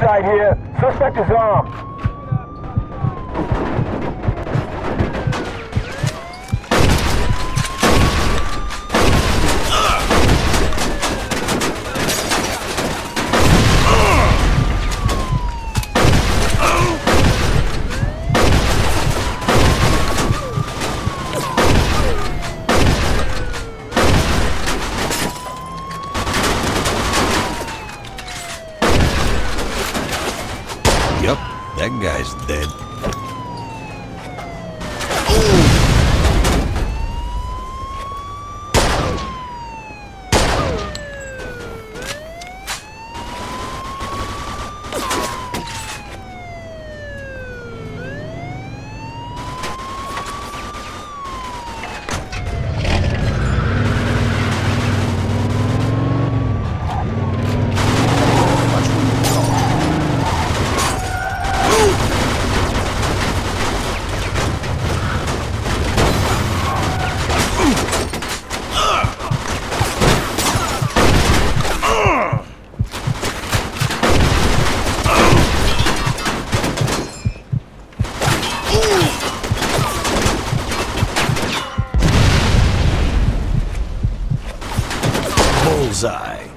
side here. Suspect is armed. That guy's dead. Bullseye.